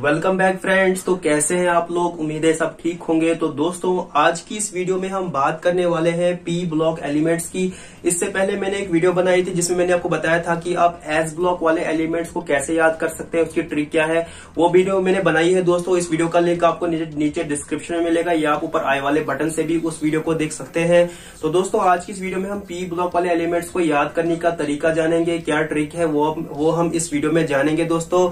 Welcome back friends तो कैसे हैं आप लोग? उम्मीद है सब ठीक होंगे। तो दोस्तों, आज की इस वीडियो में हम बात करने वाले हैं पी ब्लॉक एलिमेंट्स की। इससे पहले मैंने एक वीडियो बनाई थी जिसमें मैंने आपको बताया था कि आप एस ब्लॉक वाले एलिमेंट्स को कैसे याद कर सकते हैं, उसकी ट्रिक क्या है। वो वीडियो मैंने बनाई है, दोस्तों। इस वीडियो का लिंक आपको नीचे डिस्क्रिप्शन में मिलेगा। या आप ऊपर आए वाले बटन से भी उस वीडियो को देख सकते हैं। तो दोस्तों, आज की इस वीडियो में हम पी ब्लॉक वाले एलिमेंट्स को याद करने का तरीका जानेंगे। क्या ट्रिक है, वो वो हम इस वीडियो में जानेंगे, दोस्तों।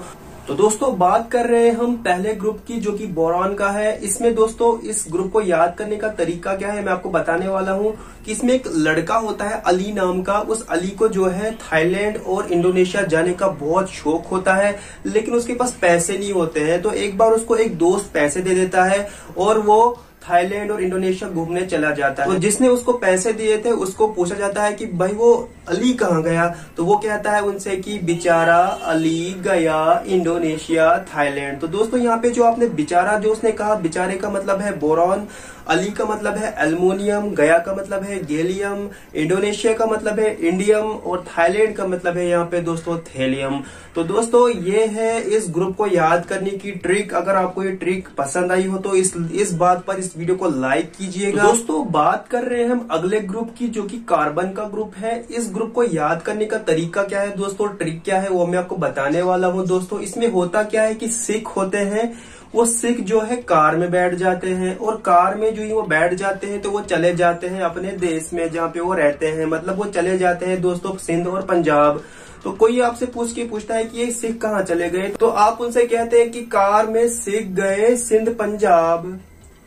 तो दोस्तों, बात कर रहे हैं हम पहले ग्रुप की, जो कि बोरॉन का है। इसमें दोस्तों, इस ग्रुप को याद करने का तरीका क्या है, मैं आपको बताने वाला हूँ कि इसमें एक लड़का होता है, अली नाम का। उस अली को जो है, थाईलैंड और इंडोनेशिया जाने का बहुत शौक होता है, लेकिन उसके पास पैसे नहीं होते हैं। तो एक बार उसको एक दोस्त पैसे दे देता है, और वो थाईलैंड और इंडोनेशिया घूमने चला जाता है। तो जिसने उसको पैसे दिए थे, उसको पूछा जाता है कि भाई वो अली कहाँ गया? तो वो कहता है उनसे कि, बिचारा अली गया इंडोनेशिया, थाईलैंड। तो दोस्तों, यहाँ पे जो आपने बिचारा, जो उसने कहा, बिचारे का मतलब है बोरॉन, अली का मतलब है एल्मोनियम गया का मतलब है गैलियम, इंडोनेशिया का मतलब है इंडियम, और थाईलैंड का मतलब है यहाँ पे दोस्तों थेलियम। तो दोस्तों, ये है इस ग्रुप को याद करने की ट्रिक। अगर आपको ये ट्रिक पसंद आई हो तो इस इस बात पर, इस वीडियो को लाइक कीजिएगा। तो दोस्तों, बात कर रहे हैं हम अगले ग्रुप की, जो कि कार्बन का ग्रुप है। इस ग्रुप को याद करने का तरीका क्या है दोस्तों, ट्रिक क्या है, वो मैं आपको बताने वाला हूँ दोस्तों। इसमें होता क्या है कि सिख होते हैं, वो सिख जो है कार में बैठ जाते हैं और कार में जो ही वो बैठ जाते हैं तो वो चले जाते हैं अपने देश में जहाँ पे वो रहते हैं। मतलब वो चले जाते हैं दोस्तों सिंध और पंजाब। तो कोई आपसे पूछ के पूछता है कि ये सिख कहाँ चले गए? तो आप उनसे कहते हैं कि कार में सिख गए सिंध, पंजाब।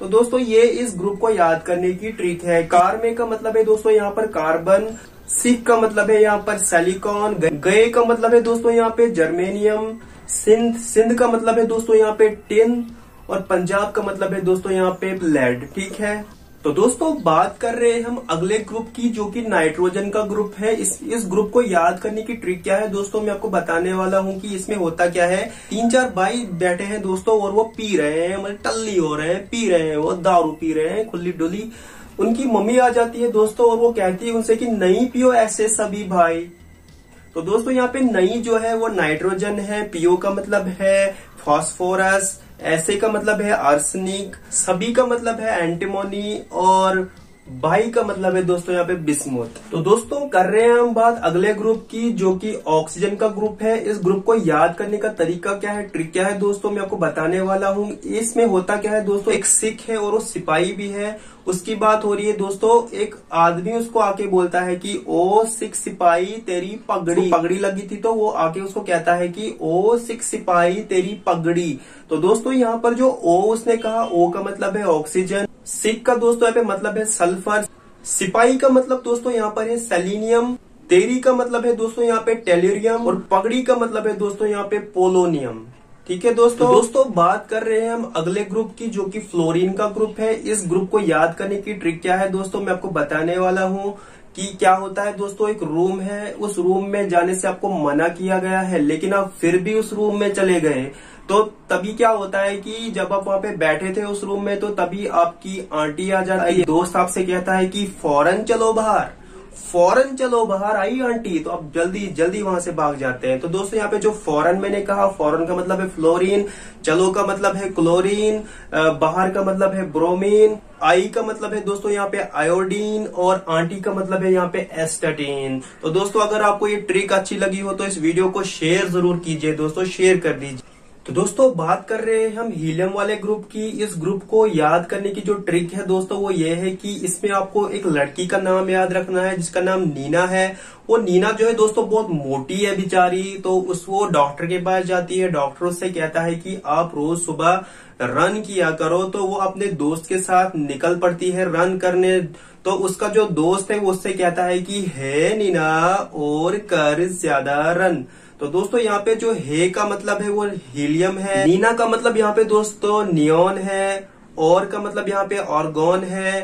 तो दोस्तों, ये इस ग्रुप को याद करने की ट्रिक है। कार में का मतलब है दोस्तों, यहाँ पर कार्बन सिख का मतलब है यहाँ पर सेलिकॉन गए का मतलब है दोस्तों, यहाँ पे जर्मेनियम सिंध सिंध का मतलब है दोस्तों, यहाँ पे टिन और पंजाब का मतलब है दोस्तों, यहाँ पे लेड ठीक है? तो दोस्तों, बात कर रहे हैं हम अगले ग्रुप की, जो कि नाइट्रोजन का ग्रुप है। इस इस ग्रुप को याद करने की ट्रिक क्या है? दोस्तों, मैं आपको बताने वाला हूँ कि इसमें होता क्या है। तीन चार भाई बैठे हैं दोस्तों, और वो पी रहे हैं मतलब टल्ली हो रहे हैं, पी रहे हैं वो दारू पी रहे हैं खुली डुली उनकी मम्मी आ जाती है दोस्तों, और वो कहती है उनसे कि, नहीं पियो ऐसे सभी भाई। तो दोस्तों, यहाँ पे नई जो है, वो नाइट्रोजन है पीओ का मतलब है फॉस्फोरस ऐसे का मतलब है आर्सनिक सभी का मतलब है एंटीमोनी और बाई का मतलब है दोस्तों यहाँ पे बिस्मुथ तो दोस्तों, कर रहे हैं हम बात अगले ग्रुप की, जो कि ऑक्सीजन का ग्रुप है। इस ग्रुप को याद करने का तरीका क्या है ट्रिक क्या है दोस्तों, मैं आपको बताने वाला हूँ। इसमें होता क्या है दोस्तों, एक सिख है और वो सिपाही भी है। उसकी बात हो रही है दोस्तों, एक आदमी उसको आके बोलता है कि, ओ सिख सिपाही, तेरी पगड़ी। पगड़ी लगी थी तो वो आके उसको कहता है कि, ओ सिख सिपाही, तेरी पगड़ी। तो दोस्तों, यहाँ पर जो ओ उसने कहा, ओ का मतलब है ऑक्सीजन सिख का दोस्तों यहाँ पे मतलब है सल्फ़र। सिपाही का मतलब दोस्तों यहाँ पर है सेलिनियम। तेरी का मतलब है दोस्तों यहाँ पे टेलोरियम। और पगड़ी का मतलब है दोस्तों यहाँ पे पोलोनियम। ठीक है दोस्तों? तो दोस्तों बात कर रहे हैं हम अगले ग्रुप की जो कि फ्लोरीन का ग्रुप है। इस ग्रुप को याद करने की ट्रिक क्या है दोस्तों? मैं आपको बताने वाला हूँ कि क्या होता है दोस्तों। एक रूम है। उस रूम में जाने से आपको मना किया गया है लेकिन आप फिर भी उस रूम में चले गए। तो तभी क्या होता है कि जब आप वहाँ पे बैठे थे उस रूम में तो तभी आपकी आंटी आ जाती है। दोस्त आपसे कहता है कि, फ़ौरन चलो बाहर, फ़ौरन चलो बाहर, आई आंटी। तो आप जल्दी जल्दी वहाँ से भाग जाते हैं। तो दोस्तों, यहाँ पे जो फ़ौरन मैंने कहा, फ़ौरन का मतलब है फ्लोरीन, चलो का मतलब है क्लोरीन बाहर का मतलब है ब्रोमीन, आई का मतलब है दोस्तों यहाँ पे आयोडीन, और आंटी का मतलब है यहाँ पे एस्टेटीन। तो दोस्तों, अगर आपको ये ट्रिक अच्छी लगी हो तो इस वीडियो को शेयर ज़रूर कीजिए, दोस्तों, शेयर कर दीजिए। तो दोस्तों, बात कर रहे हैं हम हीलियम वाले ग्रुप की। इस ग्रुप को याद करने की जो ट्रिक है दोस्तों, वो ये है कि इसमें आपको एक लड़की का नाम याद रखना है, जिसका नाम नीना है। वो नीना जो है दोस्तों, बहुत मोटी है बेचारी तो उस वो डॉक्टर के पास जाती है। डॉक्टर उससे कहता है कि आप रोज सुबह रन किया करो तो वो अपने दोस्त के साथ निकल पड़ती है रन करने। तो उसका जो दोस्त है, वो उससे कहता है कि, है नीना, और कर ज़्यादा रन। तो दोस्तों यहाँ पे जो हे का मतलब है वो हीलियम है, नीना का मतलब यहाँ पे दोस्तों नियोन है, और का मतलब यहाँ पे ऑर्गोन है,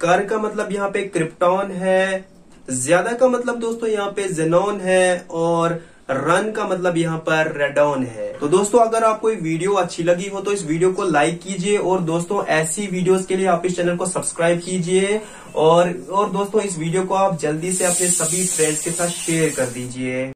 कर का मतलब यहाँ पे क्रिप्टॉन है, ज़्यादा का मतलब दोस्तों यहाँ पे जेनोन है, और रन का मतलब यहाँ पर रेडॉन है। तो दोस्तों अगर आपको ये वीडियो अच्छी लगी हो तो इस वीडियो को लाइक कीजिए, और दोस्तों ऐसी वीडियोस के लिए आप इस चैनल को सब्सक्राइब कीजिए, और और दोस्तों इस वीडियो को आप जल्दी से अपने सभी फ्रेंड्स के साथ शेयर कर दीजिए।